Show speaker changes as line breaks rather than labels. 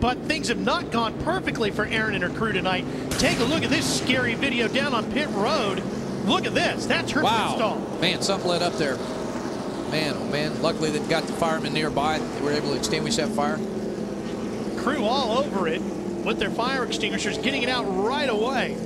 But things have not gone perfectly for Erin and her crew tonight. Take a look at this scary video down on pit road. Look at this. That's her
wow.
stall.
Man, something lit up there. Man, oh man. Luckily they got the firemen nearby. They were able to extinguish that fire.
Crew all over it with their fire extinguishers, getting it out right away.